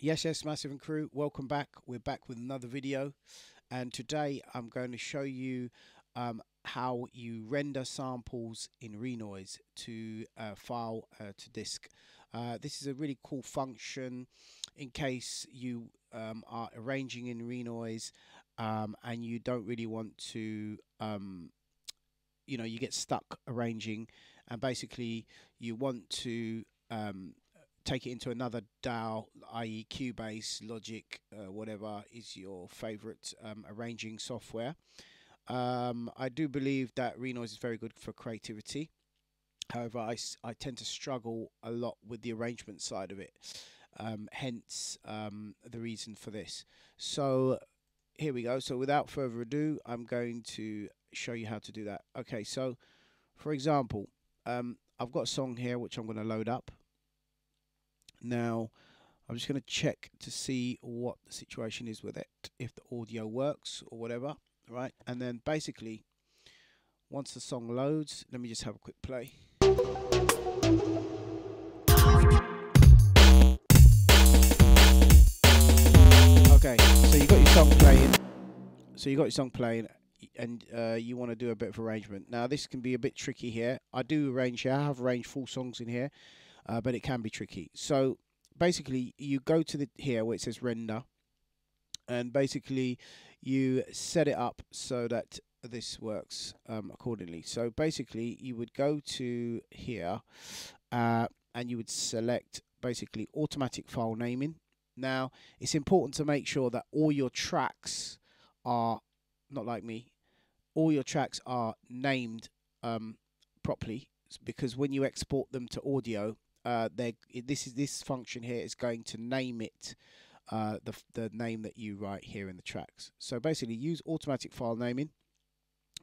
Yes, yes, Massive and Crew, welcome back. We're back with another video, and today I'm going to show you um, how you render samples in Renoise to uh, file uh, to disk. Uh, this is a really cool function in case you um, are arranging in Renoise um, and you don't really want to, um, you know, you get stuck arranging, and basically you want to um, take it into another DAW, i.e., Cubase, Logic, uh, whatever is your favorite um, arranging software. Um, I do believe that Renoise is very good for creativity. However, I, I tend to struggle a lot with the arrangement side of it. Um, hence um, the reason for this. So here we go. So without further ado, I'm going to show you how to do that. Okay, so for example, um, I've got a song here which I'm going to load up. Now, I'm just going to check to see what the situation is with it, if the audio works or whatever, right? And then basically, once the song loads, let me just have a quick play. Okay, so you got your song playing. So you got your song playing, and uh, you want to do a bit of arrangement. Now this can be a bit tricky here. I do arrange here. I have arranged full songs in here uh, but it can be tricky. So basically, you go to the here where it says render, and basically you set it up so that this works um, accordingly. So basically, you would go to here, uh, and you would select basically automatic file naming. Now, it's important to make sure that all your tracks are not like me. All your tracks are named um, properly because when you export them to audio, uh, they this is this function here is going to name it uh, the the name that you write here in the tracks. So basically, use automatic file naming.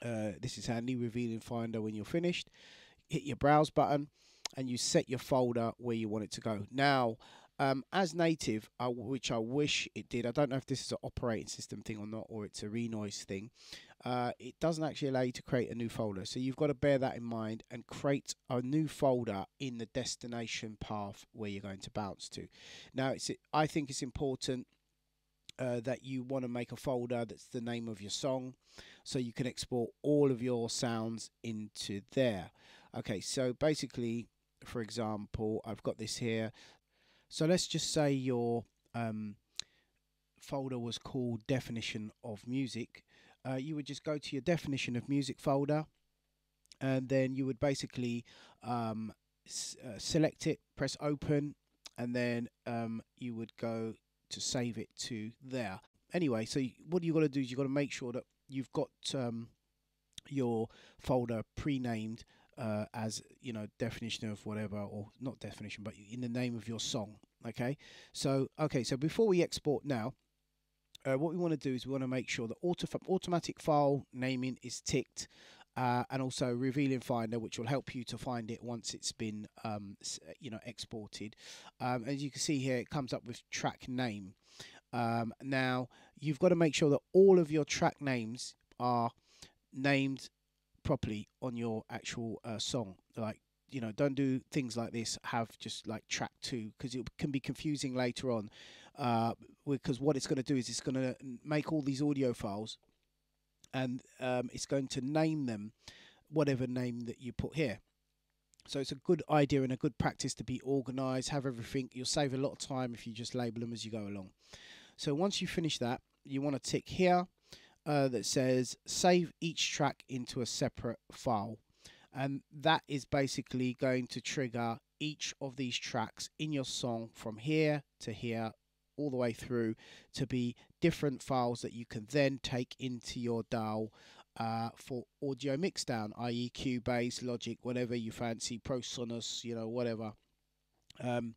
Uh, this is handy. Revealing Finder when you're finished. Hit your browse button, and you set your folder where you want it to go. Now, um, as native, uh, which I wish it did, I don't know if this is an operating system thing or not, or it's a Renoise thing. Uh, it doesn't actually allow you to create a new folder. So you've got to bear that in mind and create a new folder in the destination path where you're going to bounce to. Now, it's I think it's important uh, that you want to make a folder that's the name of your song so you can export all of your sounds into there. Okay, so basically, for example, I've got this here. So let's just say your um, folder was called definition of music. Uh, you would just go to your definition of music folder and then you would basically um, uh, select it, press open, and then um, you would go to save it to there. Anyway, so what you got to do is you've got to make sure that you've got um, your folder pre-named uh, as you know definition of whatever or not definition but in the name of your song okay? So okay so before we export now uh, what we want to do is we want to make sure that auto automatic file naming is ticked uh, and also revealing finder which will help you to find it once it's been um, you know exported. Um, as you can see here it comes up with track name. Um, now you've got to make sure that all of your track names are named properly on your actual uh, song. Like, you know, don't do things like this. Have just like track two because it can be confusing later on. Uh, because what it's going to do is it's going to make all these audio files, and um, it's going to name them whatever name that you put here. So it's a good idea and a good practice to be organized, have everything. You'll save a lot of time if you just label them as you go along. So once you finish that, you want to tick here uh, that says save each track into a separate file. And that is basically going to trigger each of these tracks in your song from here to here all the way through to be different files that you can then take into your DAW uh, for audio mixdown, i.e. Cubase, Logic, whatever you fancy, ProSonus, you know, whatever. Um,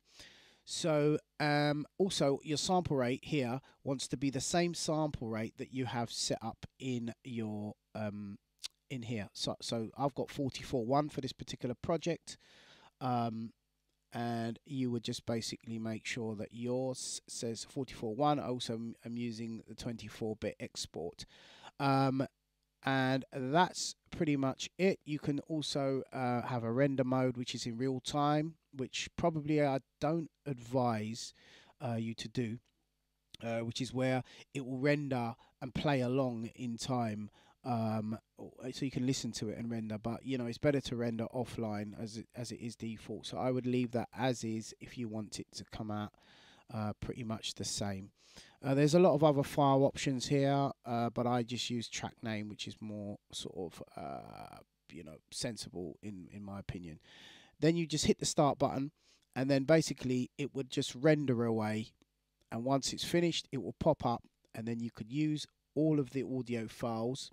so um, also your sample rate here wants to be the same sample rate that you have set up in your um, in here. So, so I've got 44.1 for this particular project. Um, and you would just basically make sure that yours says 44.1. Also, I'm using the 24-bit export. Um, and that's pretty much it. You can also uh, have a render mode, which is in real time which probably I don't advise uh, you to do, uh, which is where it will render and play along in time. Um, so you can listen to it and render, but you know it's better to render offline as it, as it is default. So I would leave that as is if you want it to come out uh, pretty much the same. Uh, there's a lot of other file options here, uh, but I just use track name, which is more sort of uh, you know sensible in in my opinion. Then you just hit the start button, and then basically it would just render away. And once it's finished, it will pop up, and then you could use all of the audio files,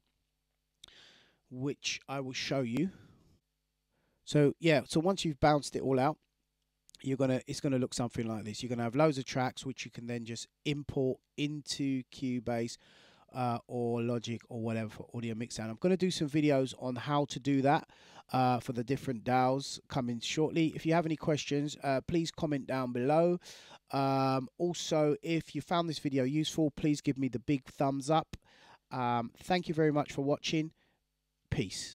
which I will show you. So yeah, so once you've bounced it all out, you're gonna it's gonna look something like this. You're gonna have loads of tracks which you can then just import into Cubase uh, or Logic or whatever for audio mixdown. I'm gonna do some videos on how to do that uh, for the different DAWs coming shortly. If you have any questions, uh, please comment down below. Um, also, if you found this video useful, please give me the big thumbs up. Um, thank you very much for watching. Peace.